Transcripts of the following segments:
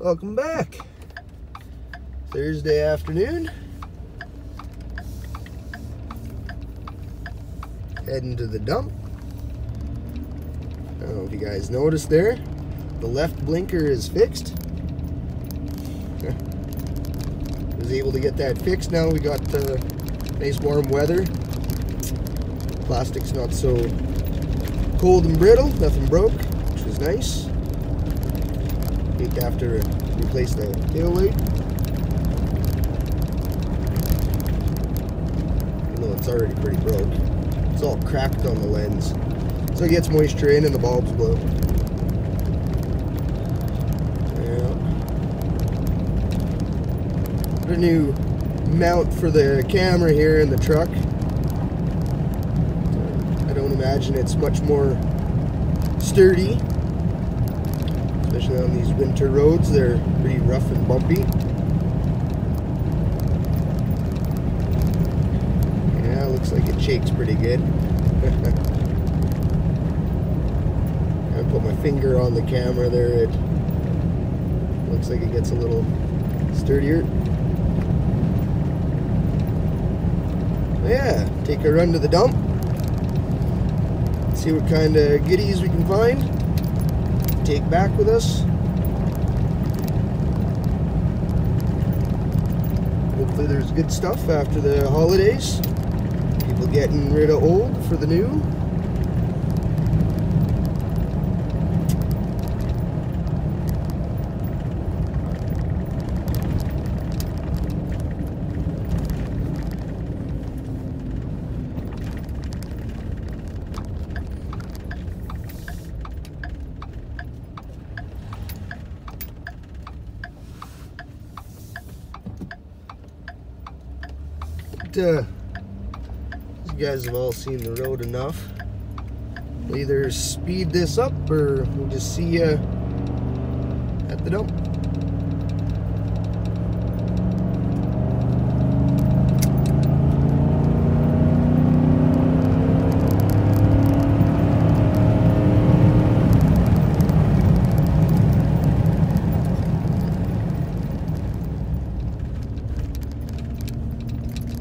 Welcome back. Thursday afternoon. Heading to the dump. I don't know if you guys noticed there. The left blinker is fixed. Was able to get that fixed now. We got uh, nice warm weather. Plastic's not so cold and brittle. Nothing broke, which was nice. Week after replace the tail light. Even though it's already pretty broke. It's all cracked on the lens. So it gets moisture in and the bulbs blow. Yeah. A new mount for the camera here in the truck. I don't imagine it's much more sturdy. Especially on these winter roads, they're pretty rough and bumpy. Yeah, looks like it shakes pretty good. I put my finger on the camera there, it looks like it gets a little sturdier. Yeah, take a run to the dump. See what kind of goodies we can find. Take back with us. Hopefully there's good stuff after the holidays. People getting rid of old for the new. Uh, you guys have all seen the road enough. We'll either speed this up or we'll just see you at the dump.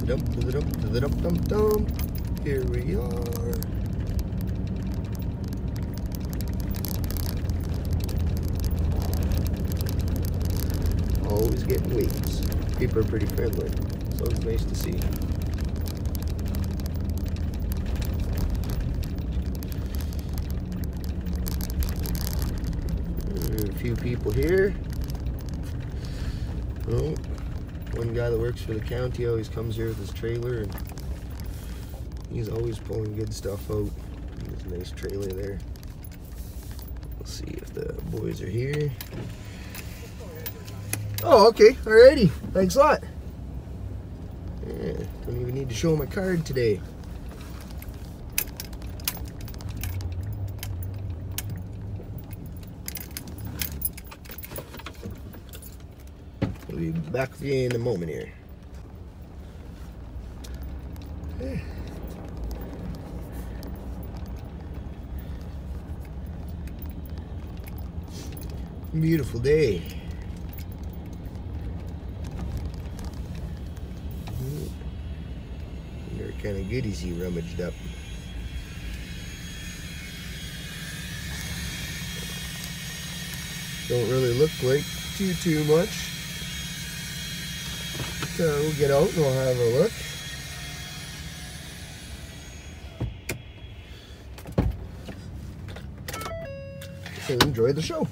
Dump to the dump to the dump dump dump. Here we are. Always getting waves. People are pretty friendly. It's always nice to see. A few people here. Oh, one guy that works for the county always comes here with his trailer and he's always pulling good stuff out. There's a nice trailer there. We'll see if the boys are here. Oh, okay. Alrighty. Thanks a lot. Yeah, don't even need to show my card today. We'll be back with you in a moment here. Beautiful day. What kind of goodies he rummaged up. Don't really look like too too much. So we'll get out and we'll have a look. So enjoy the show.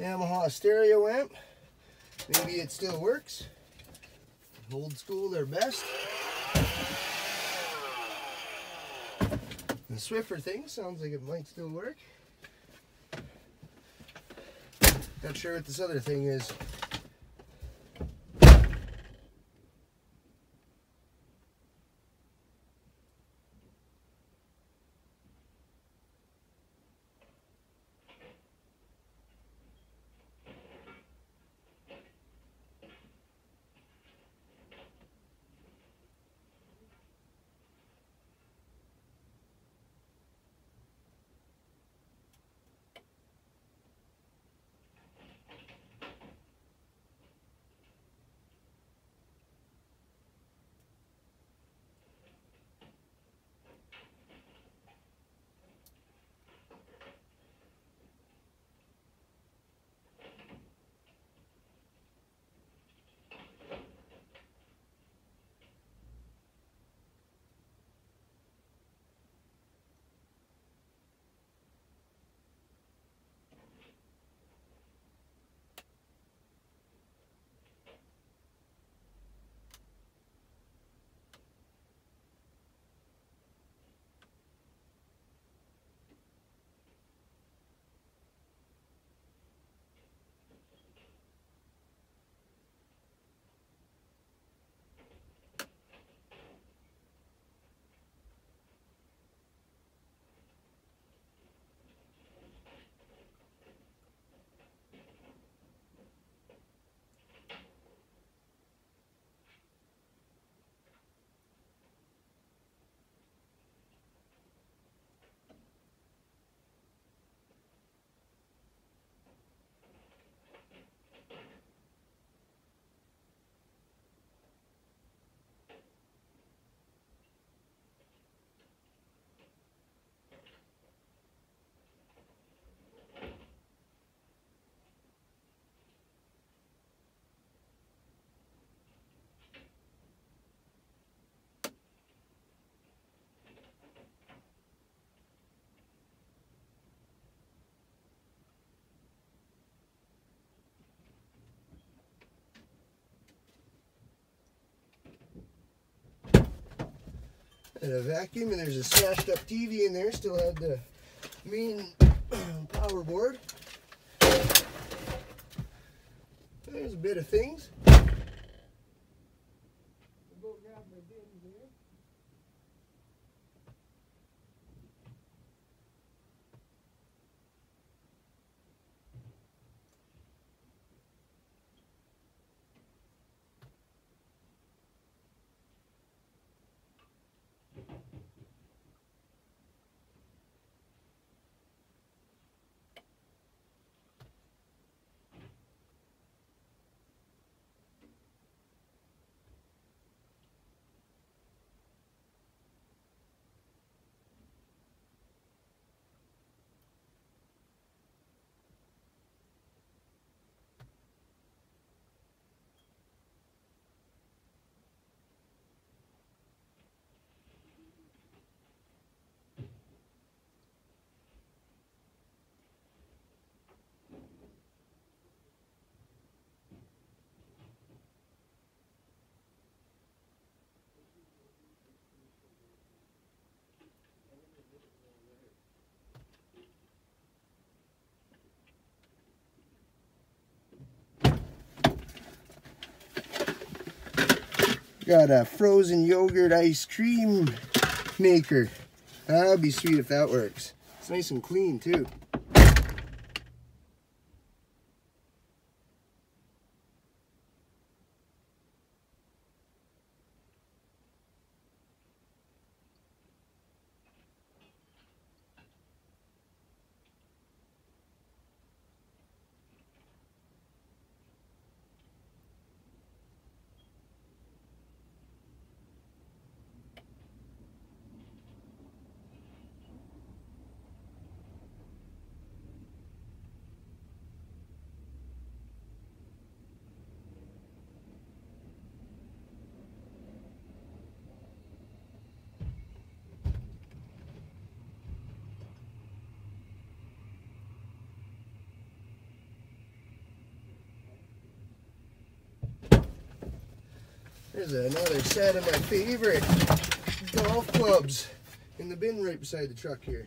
Yamaha stereo amp. Maybe it still works. Old school, their best. The Swiffer thing sounds like it might still work. Not sure what this other thing is. And a vacuum and there's a smashed up TV in there still had the main power board. There's a bit of things Got a frozen yogurt ice cream maker. That'd be sweet if that works. It's nice and clean too. There's another set of my favorite golf clubs in the bin right beside the truck here.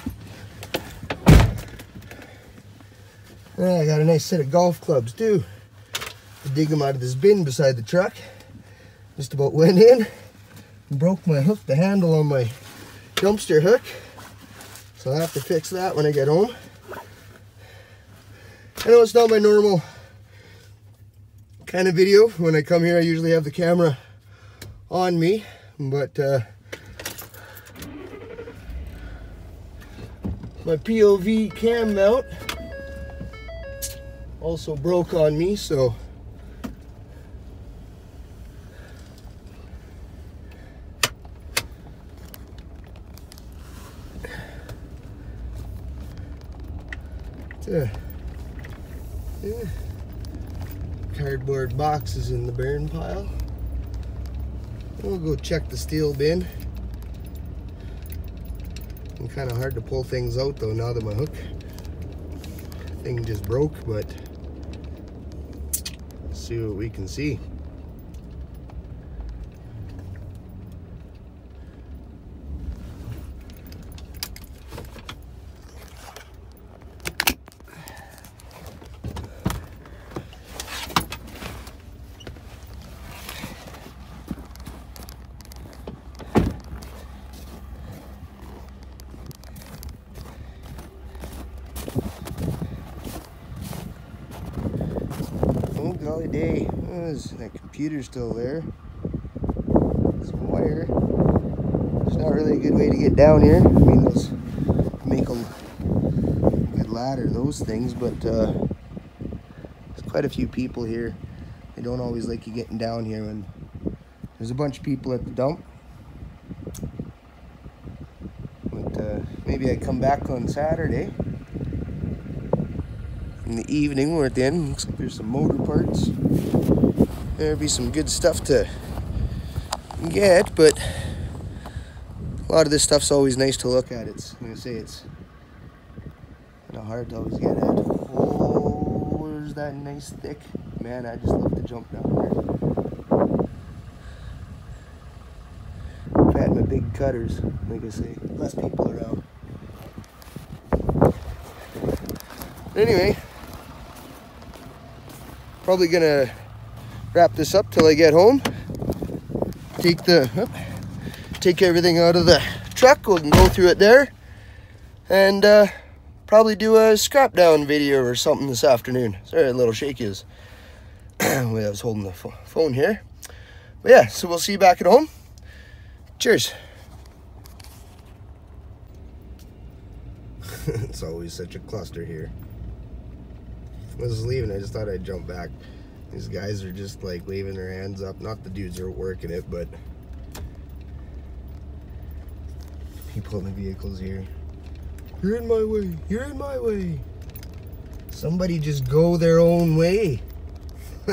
I got a nice set of golf clubs too. I dig them out of this bin beside the truck. Just about went in broke my hook, the handle on my dumpster hook. So I'll have to fix that when I get home. I know it's not my normal kind of video. When I come here, I usually have the camera on me, but uh, my POV cam mount also broke on me, so uh, yeah. cardboard boxes in the burn pile. We'll go check the steel bin. Kind of hard to pull things out though now that my hook thing just broke, but let's see what we can see. golly day. There's that computer still there. Some wire. It's not really a good way to get down here. I mean, those make a good ladder, those things, but uh, there's quite a few people here. They don't always like you getting down here when there's a bunch of people at the dump. But uh, maybe I come back on Saturday in the evening we're at the end. Looks like there's some motor parts. There'll be some good stuff to get, but a lot of this stuff's always nice to look at. It's, gonna say it's kind of hard to always get at. Oh, there's that nice thick. Man, I just love to jump down there. Had my big cutters, like I say, less people around. Anyway, probably gonna wrap this up till I get home. Take the, take everything out of the truck. We can go through it there and uh, probably do a scrap down video or something this afternoon. Sorry, a little shaky is. I was holding the phone here. But yeah, so we'll see you back at home. Cheers. it's always such a cluster here. I was leaving, I just thought I'd jump back. These guys are just like waving their hands up. Not the dudes are working it, but people in the vehicles here. You're in my way. You're in my way. Somebody just go their own way.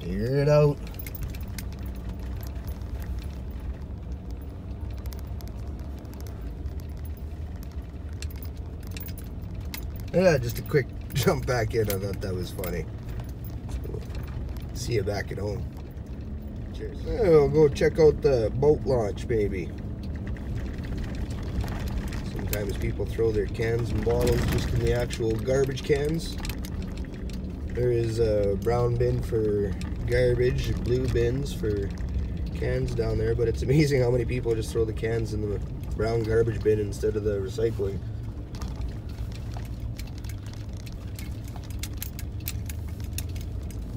Figure it out. Yeah, just a quick jump back in. I thought that was funny. See you back at home. Cheers. Yeah, we'll go check out the boat launch, baby. Sometimes people throw their cans and bottles just in the actual garbage cans. There is a brown bin for garbage, blue bins for cans down there, but it's amazing how many people just throw the cans in the brown garbage bin instead of the recycling.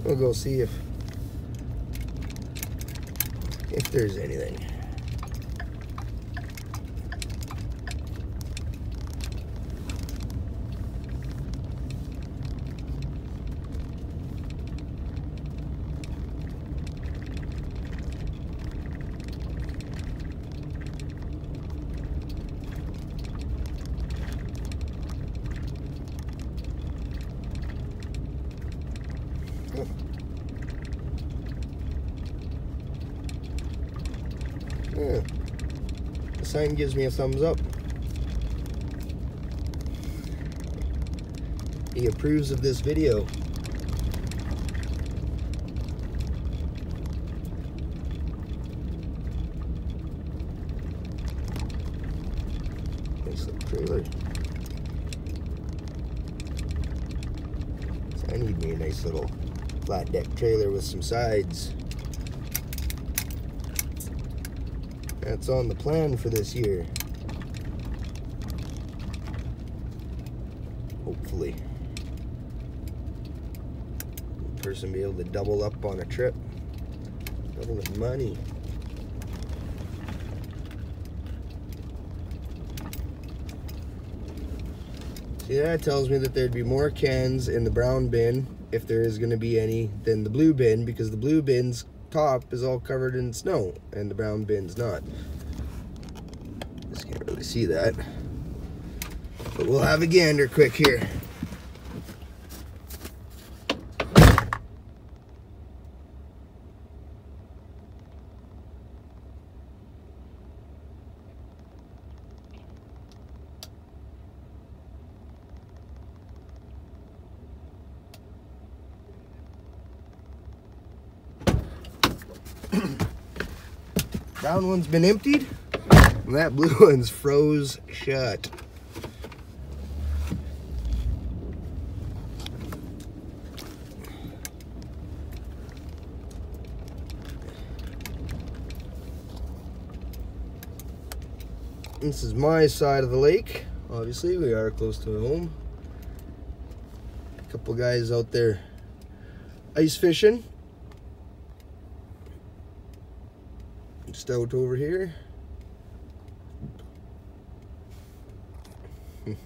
We'll go see if if there's anything. Yeah. Sign gives me a thumbs up. He approves of this video. Nice little trailer. So I need me a nice little flat deck trailer with some sides. That's on the plan for this year. Hopefully. Person be able to double up on a trip. Double the money. See, that tells me that there'd be more cans in the brown bin, if there is going to be any, than the blue bin, because the blue bin's top is all covered in snow and the brown bin's not. See that. But we'll have a gander quick here. Brown one's been emptied, that blue one's froze shut. This is my side of the lake. Obviously, we are close to home. A couple guys out there ice fishing. Just out over here.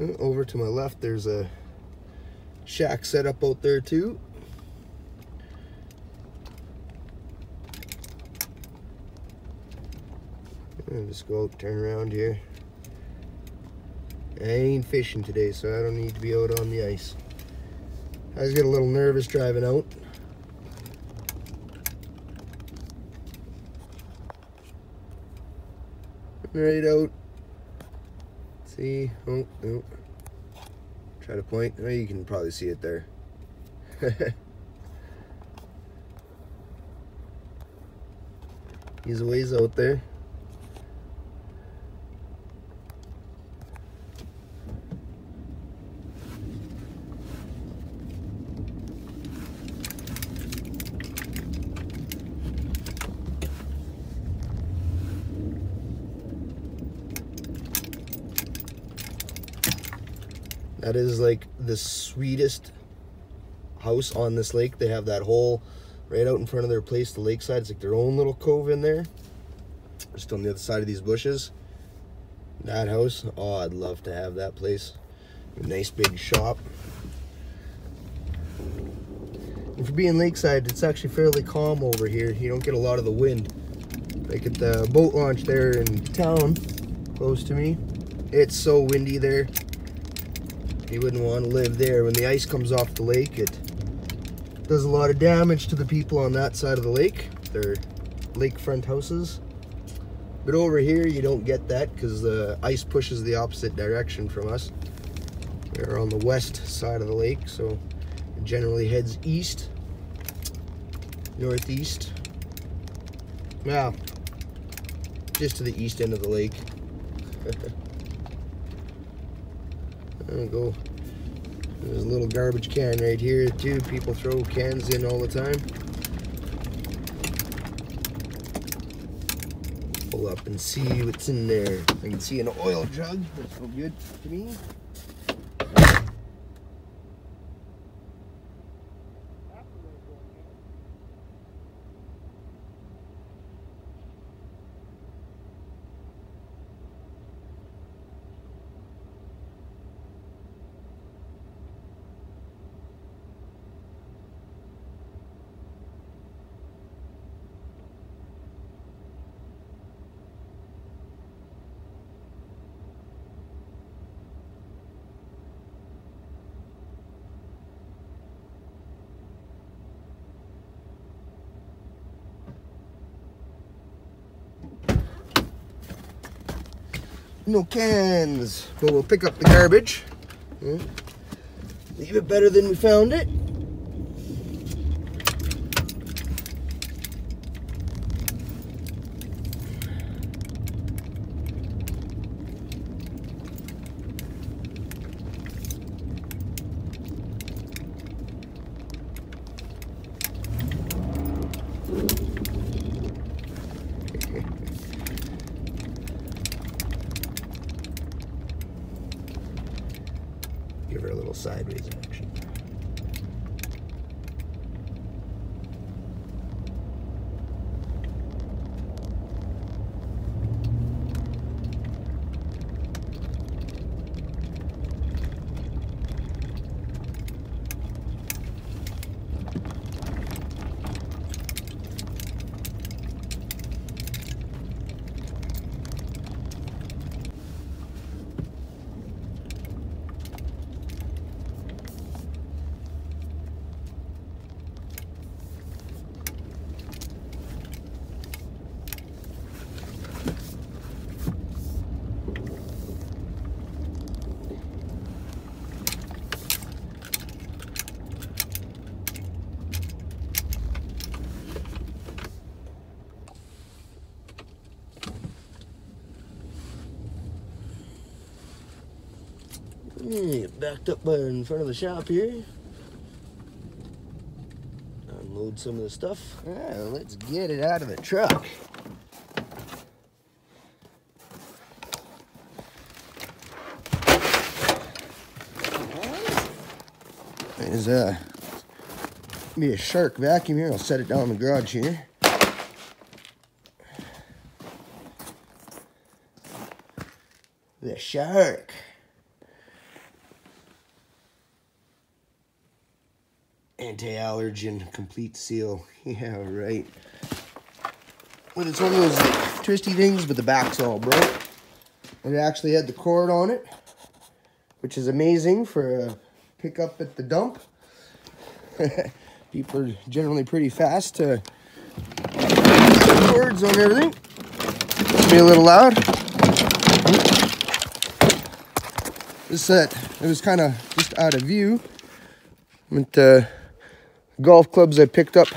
Uh, over to my left, there's a shack set up out there too. I'll just go out, turn around here. I ain't fishing today, so I don't need to be out on the ice. I was getting a little nervous driving out. Right out. See? Oh, oh. Try to point. Oh, you can probably see it there. He's a ways out there. That is like the sweetest house on this lake. They have that hole right out in front of their place, the lakeside. It's like their own little cove in there. Just on the other side of these bushes. That house, oh, I'd love to have that place. A nice big shop. And for being lakeside, it's actually fairly calm over here. You don't get a lot of the wind. Like at the boat launch there in town, close to me, it's so windy there. You wouldn't want to live there. When the ice comes off the lake, it does a lot of damage to the people on that side of the lake. Their lakefront houses. But over here, you don't get that because the ice pushes the opposite direction from us. We're on the west side of the lake, so it generally heads east, northeast. Well, just to the east end of the lake. go. There's a little garbage can right here too. People throw cans in all the time. Pull up and see what's in there. I can see an oil jug. That's no good to me. No cans. But we'll pick up the garbage. Leave it better than we found it. Give her a little sideways action. Yeah, backed up in front of the shop here. Unload some of the stuff. Ah, let's get it out of the truck. There's a be a shark vacuum here. I'll set it down in the garage here. The shark. Anti-allergen complete seal. Yeah, right. But it's one of those like, twisty things, but the back's all broke. And it actually had the cord on it, which is amazing for a pickup at the dump. People are generally pretty fast to cords on everything. Be a little loud. This set, it was kind of just out of view. Went uh, golf clubs I picked up.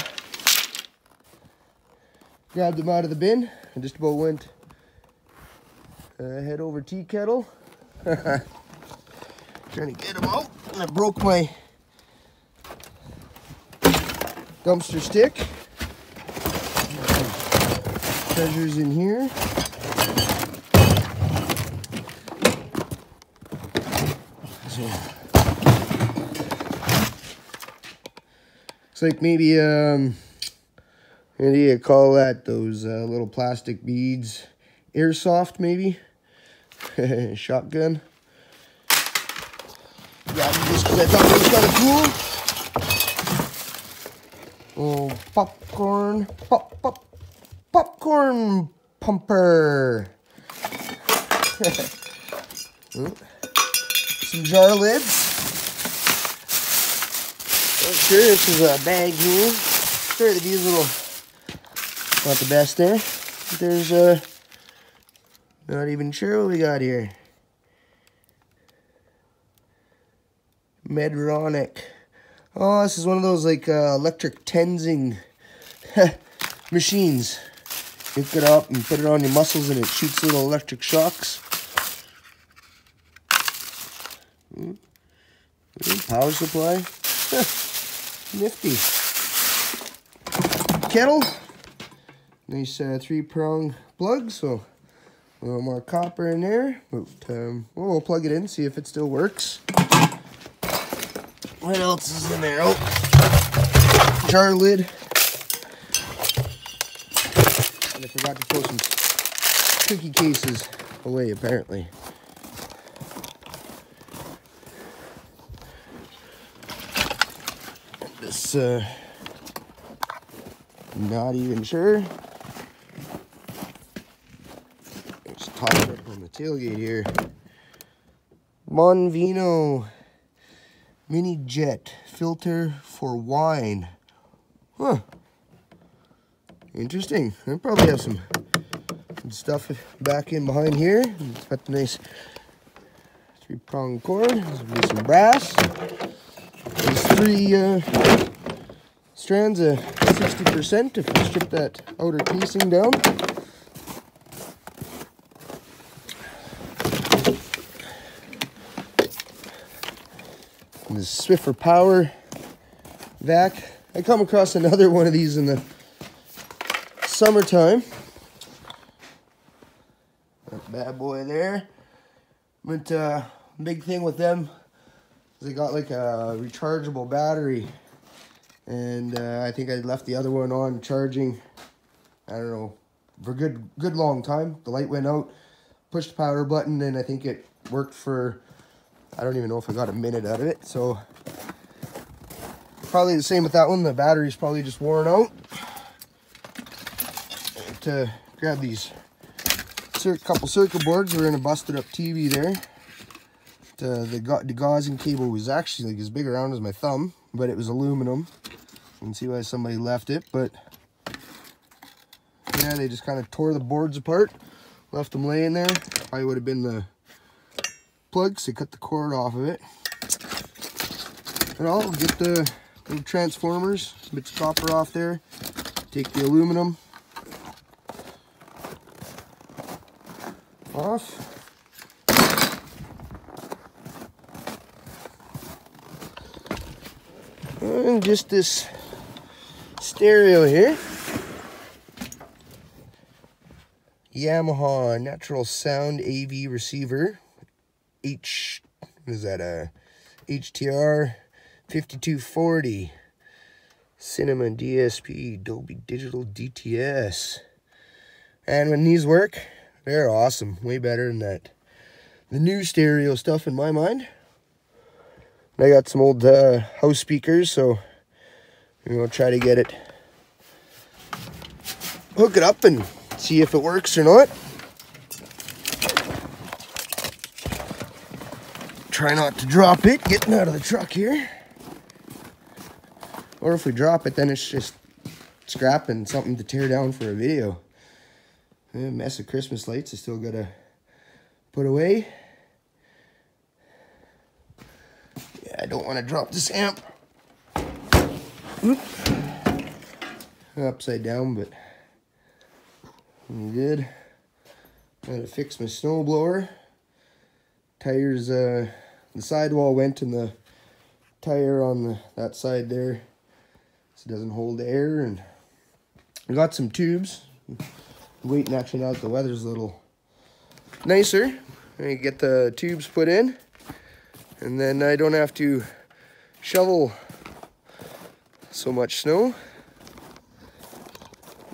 Grabbed them out of the bin and just about went uh, head over tea kettle. Trying to get them out. And I broke my dumpster stick. Treasures in here. So Looks like maybe, um, what do you call that? Those uh, little plastic beads. Airsoft, maybe? Shotgun. Just because I thought it was kind of cool. Oh, popcorn. Pop, pop, popcorn pumper. Some jar lids. Sure, this is a bag here. Sure, the these little, not the best there. There's a, uh, not even sure what we got here. Medtronic. Oh, this is one of those like uh, electric tensing machines. You hook it up and put it on your muscles and it shoots little electric shocks. Hmm. Power supply. Nifty. Kettle. Nice uh, three-prong plug, so a little more copper in there. But, um, well, we'll plug it in, see if it still works. What else is in there? Oh, jar lid. And I forgot to throw some cookie cases away, apparently. This, uh, not even sure. Let's top it on the tailgate here. Buonvino mini jet filter for wine. Huh. Interesting. I probably have some, stuff back in behind here. It's got the nice three prong cord. Some brass. Three uh, strands of 60% if you strip that outer casing down. the Swiffer Power vac. I come across another one of these in the summertime. That bad boy there. But uh, big thing with them they got like a rechargeable battery. And uh, I think I left the other one on charging, I don't know, for good good long time. The light went out, pushed the power button, and I think it worked for I don't even know if I got a minute out of it. So probably the same with that one. The battery's probably just worn out. To grab these couple circuit boards, we're in a busted up TV there. Uh, the, the, the gauzing cable was actually like as big around as my thumb, but it was aluminum. You can see why somebody left it, but yeah, they just kind of tore the boards apart, left them laying there. Probably would have been the plugs to cut the cord off of it. And I'll get the little transformers, bits of copper off there, take the aluminum off. Just this stereo here. Yamaha Natural Sound AV receiver. H, what is that, a HTR 5240 Cinema DSP Dolby Digital DTS. And when these work, they're awesome. Way better than that. The new stereo stuff in my mind. I got some old uh, house speakers, so to try to get it, hook it up and see if it works or not. Try not to drop it getting out of the truck here. Or if we drop it, then it's just scrap and something to tear down for a video. A mess of Christmas lights I still gotta put away. Yeah, I don't want to drop this amp. Upside down, but good. Gotta fix my snowblower. Tires, uh, the sidewall went in the tire on the, that side there. So it doesn't hold air. And I got some tubes. waiting actually now that the weather's a little nicer. I get the tubes put in. And then I don't have to shovel so much snow.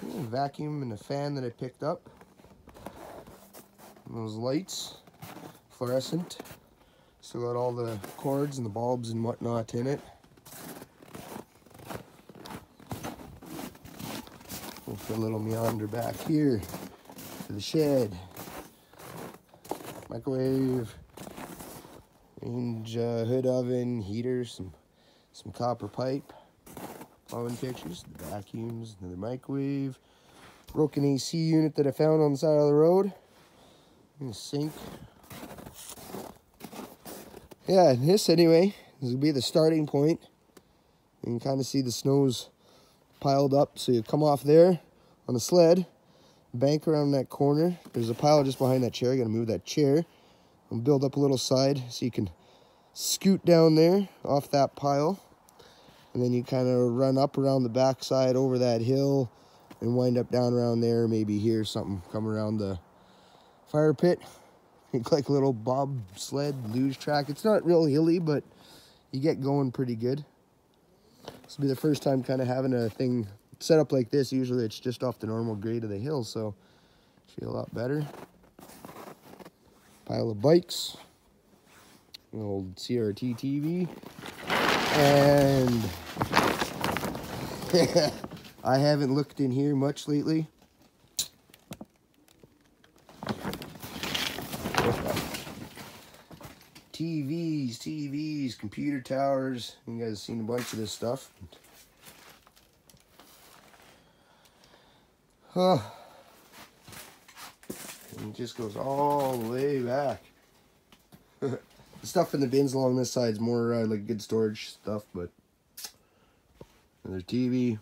Vacuum and a fan that I picked up. And those lights, fluorescent. Still got all the cords and the bulbs and whatnot in it. With a little meander back here to the shed. Microwave, range uh, hood oven, heater, some some copper pipe. Oven pictures, the vacuums, another microwave, broken AC unit that I found on the side of the road, and a sink. Yeah, this anyway, this will be the starting point. You can kind of see the snow's piled up, so you come off there on the sled, bank around that corner. There's a pile just behind that chair. You gotta move that chair and build up a little side so you can scoot down there off that pile. And then you kind of run up around the backside over that hill and wind up down around there. Maybe hear something come around the fire pit. It's like a little bobsled luge track. It's not real hilly, but you get going pretty good. This will be the first time kind of having a thing set up like this. Usually it's just off the normal grade of the hill, so feel a lot better. Pile of bikes. An old CRT TV. And I haven't looked in here much lately. TVs, TVs, computer towers. You guys seen a bunch of this stuff. Huh. And it just goes all the way back. the stuff in the bins along this side is more uh, like good storage stuff, but another TV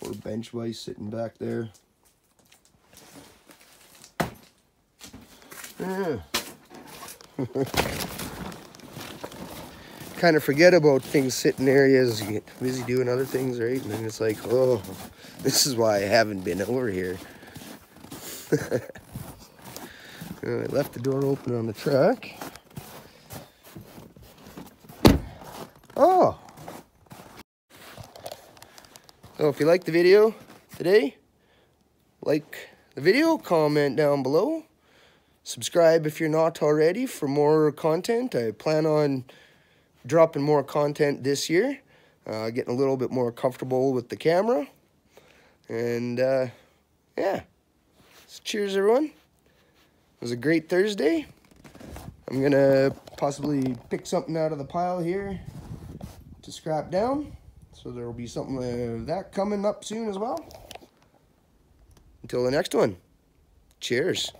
or bench vise sitting back there. Yeah. kind of forget about things sitting areas. you get busy doing other things, right? And then it's like, oh, this is why I haven't been over here. I left the door open on the truck. Oh! So if you like the video today, like the video, comment down below. Subscribe if you're not already for more content. I plan on dropping more content this year. Uh, getting a little bit more comfortable with the camera. And, uh, yeah. So cheers, everyone. It was a great Thursday. I'm to possibly pick something out of the pile here to scrap down. So there will be something like that coming up soon as well. Until the next one. Cheers.